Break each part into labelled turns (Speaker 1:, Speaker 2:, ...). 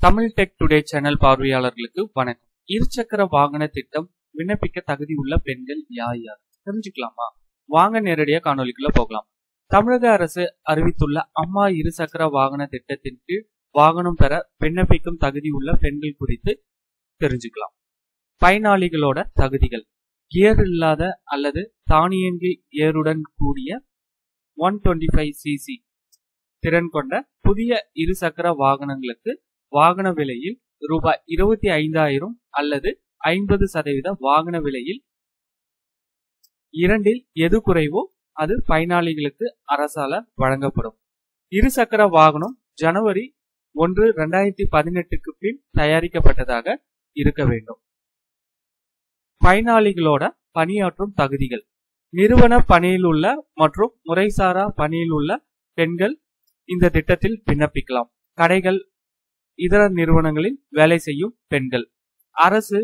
Speaker 1: Tamil tech today channel பார்வையாளர்களுக்கு வணக்கம். இருசக்கர வாகன திட்டம் விண்ணப்பிக்க தகுதி உள்ள பெண்கள் யார் யார்? தெரிஞ்சுக்கலாமா? வாங்க நேரடியாக காணொலிக்குள்ள போகலாம். தமிழக அரசு அறிவித்துள்ள அம்மா இருசக்கர வாகன திட்டத்தின் கீழ் வாகனம் பெற விண்ணப்பிக்கும் தகுதி உள்ள பெண்கள் குறித்து தெரிஞ்சுக்கலாம். பயனாளிகளோட தகுதிகள். கியர் இல்லாத அல்லது தானியங்கி கியருடன் கூடிய ஒன் டுவெண்ட்டி ஃபைவ் சிசி திறன் கொண்ட புதிய இருசக்கர வாகனங்களுக்கு வாகன விலையில் ரூபாய் இருபத்தி ஐந்தாயிரம் அல்லது ஐம்பது சதவீத வாகன விலையில் இரண்டில் எது குறைவோ அது பயனாளிகளுக்கு அரசால வழங்கப்படும். இருசக்கர வாகனம் ஜனவரி ஒன்று ரெண்டாயிரத்தி பதினெட்டுக்கு பின் தயாரிக்கப்பட்டதாக இருக்க வேண்டும். பயனாளிகளோட பணியாற்றும் தகுதிகள். நிறுவன பணியில் உள்ள மற்றும் முறைசாரா பணியில் உள்ள பெண்கள் இந்த திட்டத்தில் விண்ணப்பிக்கலாம். கடைகள் இதர நிறுவனங்களில் வேலை செய்யும் பெண்கள். அரசு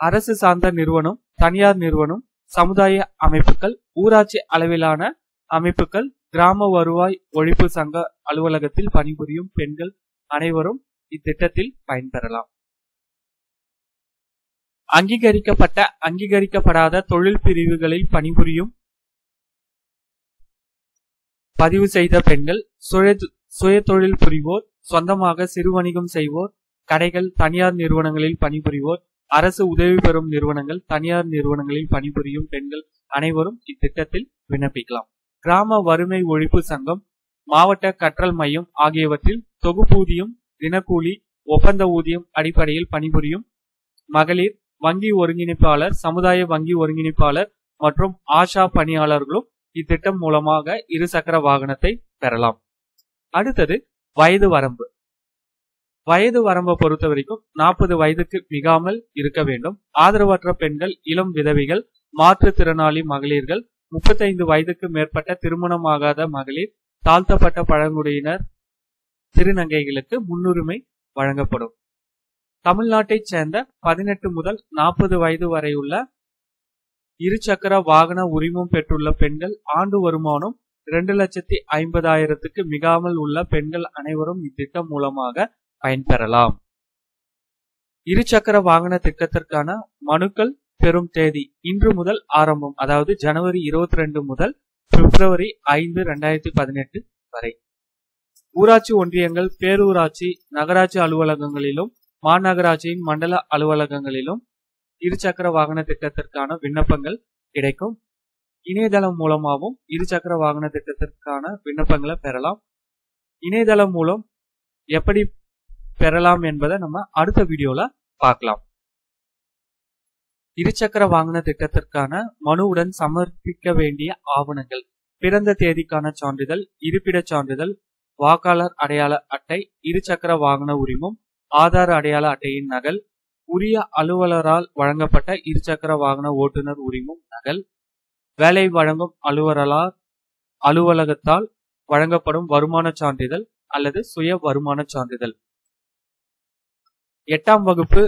Speaker 1: அரசு சார்ந்த நிறுவனம் தனியார் நிறுவனம் சமுதாய அமைப்புகள் ஊராட்சி அளவிலான அமைப்புகள் கிராம வருவாய் ஒழிப்பு சங்க அலுவலகத்தில் பணிபுரியும் பெண்கள் அனைவரும் இத்திட்டத்தில் பயன்பெறலாம். அங்கீகரிக்கப்பட்ட அங்கீகரிக்கப்படாத தொழில் பிரிவுகளில் பணிபுரியும் பதிவு செய்த பெண்கள் சுய சுய தொழில் புரிவோர் சொந்தமாக சிறு வணிகம் செய்வோர் கடைகள் தனியார் நிறுவனங்களில் பணிபுரிவோர் அரசு உதவி பெறும் நிறுவனங்கள் தனியார் நிறுவனங்களில் பணிபுரியும் பெண்கள் அனைவரும் இத்திட்டத்தில் விண்ணப்பிக்கலாம். கிராம வறுமை ஒழிப்பு சங்கம் மாவட்ட கற்றல் மையம் ஆகியவற்றில் தொகுப்பூதியம் தினக்கூலி ஒப்பந்த ஊதியம் அடிப்படையில் பணிபுரியும் மகளிர் வங்கி ஒருங்கிணைப்பாளர் சமுதாய வங்கி ஒருங்கிணைப்பாளர் மற்றும் ஆஷா பணியாளர்களும் இத்திட்டம் மூலமாக இருசக்கர வாகனத்தை பெறலாம். அடுத்தது வயது வரம்பு. வயது வரம்பை பொறுத்த வரைக்கும் நாற்பது வயதுக்கு மிகாமல் இருக்க வேண்டும். ஆதரவற்ற பெண்கள் இளம் விதவிகள் மாற்றுத்திறனாளி மகளிர்கள் முப்பத்தைந்து வயதுக்கு மேற்பட்ட திருமணமாகாத மகளிர் தாழ்த்தப்பட்ட பழங்குடியினர் திருநங்கைகளுக்கு முன்னுரிமை வழங்கப்படும். தமிழ்நாட்டைச் சேர்ந்த பதினெட்டு முதல் நாற்பது வயது வரை உள்ள இருசக்கர வாகன உரிமம் பெற்றுள்ள பெண்கள் ஆண்டு வருமானம் இரண்டு லட்சத்தி ஐம்பதாயிரத்துக்கு மிகாமல் உள்ள பெண்கள் அனைவரும் இத்திட்டம் மூலமாக பயன்பெறலாம் இருசக்கர வாகன திட்டத்திற்கான மனுக்கள் பெறும் தேதி இன்று முதல் ஆரம்பம் அதாவது ஜனவரி இருபத்தி ரெண்டு முதல் பிப்ரவரி ஐந்து ரெண்டாயிரத்தி பதினெட்டு வரை. ஊராட்சி ஒன்றியங்கள் பேரூராட்சி நகராட்சி அலுவலகங்களிலும் மாநகராட்சியின் மண்டல அலுவலகங்களிலும் இருசக்கர வாகன திட்டத்திற்கான விண்ணப்பங்கள் கிடைக்கும். இணையதளம் மூலமாகவும் இருசக்கர வாகன திட்டத்திற்கான விண்ணப்பங்களை பெறலாம். இணையதளம் மூலம் எப்படி பெறலாம் என்பதை நம்ம அடுத்த வீடியோல பார்க்கலாம். இருசக்கர வாகன திட்டத்திற்கான மனுவுடன் சமர்ப்பிக்க வேண்டிய ஆவணங்கள். பிறந்த தேதிக்கான சான்றிதழ் இருப்பிடச் சான்றிதழ் வாக்காளர் அடையாள அட்டை இருசக்கர வாகன உரிமம் ஆதார் அடையாள அட்டையின் நகல் உரிய அலுவலரால் வழங்கப்பட்ட இருசக்கர வாகன ஓட்டுநர் உரிமம் நகல் வேலை வழங்கும் அலுவலரால் அலுவலகத்தால் வழங்கப்படும் வருமான சான்றிதழ் அல்லது சுய வருமான சான்றிதழ். எட்டாம் வகுப்பு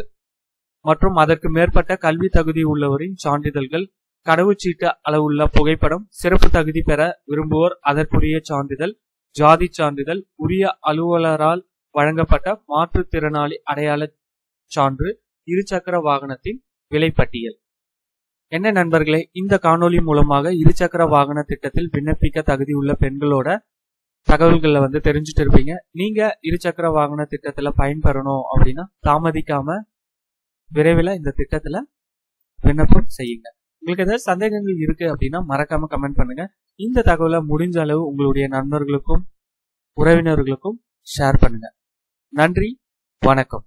Speaker 1: மற்றும் அதற்கு மேற்பட்ட கல்வி தகுதி உள்ளவரின் சான்றிதழ்கள் கடவுச்சீட்டு அளவுள்ள புகைப்படம் சிறப்பு தகுதி பெற விரும்புவோர் அதற்குரிய சான்றிதழ் ஜாதி சான்றிதழ் உரிய அலுவலரால் வழங்கப்பட்ட மாற்றுத்திறனாளி அடையாள சான்று இருசக்கர வாகனத்தின் விலைப்பட்டியல். என்ன நண்பர்களே இந்த காணொலி மூலமாக இருசக்கர வாகன திட்டத்தில் விண்ணப்பிக்க தகுதி உள்ள பெண்களோட தகவல்களை வந்து தெரிஞ்சுட்டு இருப்பீங்க. நீங்க இருசக்கர வாகன திட்டத்துல பயன்பெறணும் அப்படின்னா தாமதிக்காம விரைவில் இந்த திட்டத்துல விண்ணப்பம் செய்யுங்க. உங்களுக்கு ஏதாவது சந்தேகங்கள் இருக்கு அப்படின்னா மறக்காம கமெண்ட் பண்ணுங்க. இந்த தகவலை முடிஞ்ச அளவு உங்களுடைய நண்பர்களுக்கும் உறவினர்களுக்கும் ஷேர் பண்ணுங்க. நன்றி வணக்கம்.